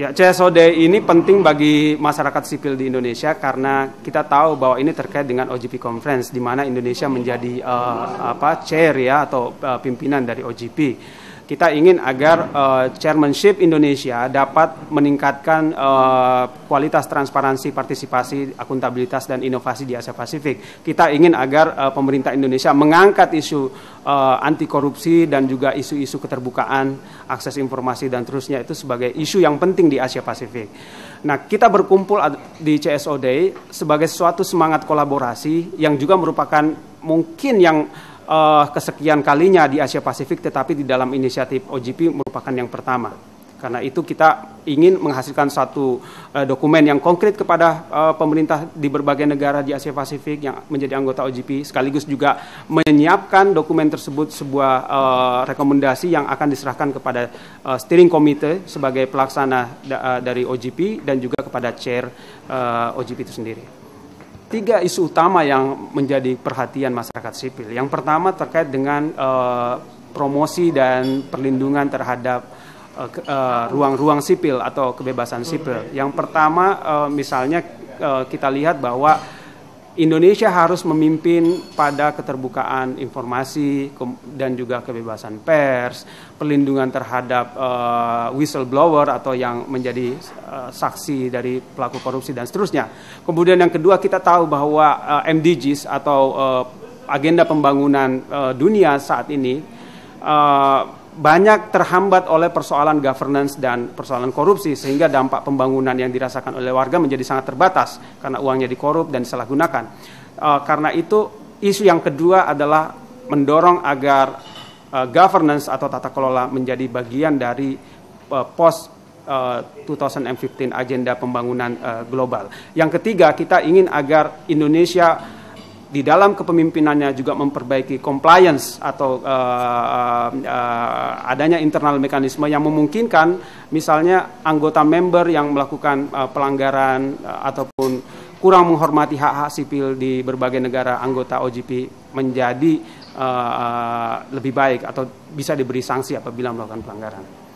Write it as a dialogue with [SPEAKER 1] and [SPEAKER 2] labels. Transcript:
[SPEAKER 1] Ya, CSOD ini penting bagi masyarakat sipil di Indonesia karena kita tahu bahwa ini terkait dengan OGP Conference di mana Indonesia menjadi uh, apa chair ya atau uh, pimpinan dari OGP kita ingin agar uh, chairmanship Indonesia dapat meningkatkan uh, kualitas transparansi, partisipasi, akuntabilitas dan inovasi di Asia Pasifik. Kita ingin agar uh, pemerintah Indonesia mengangkat isu uh, anti korupsi dan juga isu-isu keterbukaan, akses informasi dan terusnya itu sebagai isu yang penting di Asia Pasifik. Nah, kita berkumpul di CSOD sebagai suatu semangat kolaborasi yang juga merupakan mungkin yang uh, kesekian kalinya di Asia Pasifik, tetapi di dalam inisiatif OGP merupakan yang pertama. Karena itu kita ingin menghasilkan satu uh, dokumen yang konkret kepada uh, pemerintah di berbagai negara di Asia Pasifik yang menjadi anggota OGP, sekaligus juga menyiapkan dokumen tersebut sebuah uh, rekomendasi yang akan diserahkan kepada uh, steering committee sebagai pelaksana da dari OGP dan juga kepada chair uh, OGP itu sendiri tiga isu utama yang menjadi perhatian masyarakat sipil. Yang pertama terkait dengan uh, promosi dan perlindungan terhadap eh, ruang-ruang uh, uh, sipil atau kebebasan sipil. Yang pertama uh, misalnya uh, kita lihat bahwa Indonesia harus memimpin pada keterbukaan informasi dan juga kebebasan pers, perlindungan terhadap uh, whistleblower atau yang menjadi uh, saksi dari pelaku korupsi dan seterusnya. Kemudian yang kedua kita tahu bahwa uh, MDGs atau uh, agenda pembangunan uh, dunia saat ini uh, banyak terhambat oleh persoalan governance dan persoalan korupsi sehingga dampak pembangunan yang dirasakan oleh warga menjadi sangat terbatas karena uangnya dikorup dan disalahgunakan. Uh, karena itu isu yang kedua adalah mendorong agar uh, governance atau tata kelola menjadi bagian dari uh, post uh, 2015 agenda pembangunan uh, global. Yang ketiga kita ingin agar Indonesia di dalam kepemimpinannya juga memperbaiki compliance atau uh, uh, adanya internal mekanisme yang memungkinkan misalnya anggota member yang melakukan uh, pelanggaran uh, ataupun kurang menghormati hak-hak sipil di berbagai negara anggota OGP menjadi uh, lebih baik atau bisa diberi sanksi apabila melakukan pelanggaran.